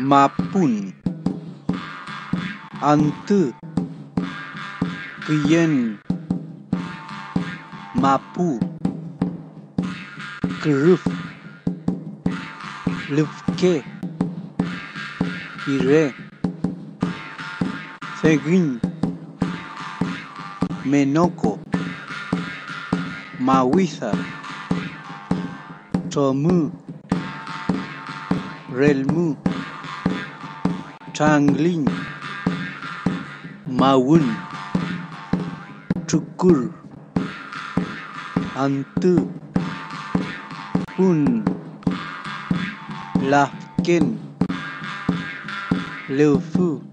mapun. Antu. Kuyen mapu. Keruf. Lufke. Ire. Segin. Menoko. Mawisa tomu relmu Changling, Mawun, Cukur, Antu, Pun, Lafken, Leofu. Leofu.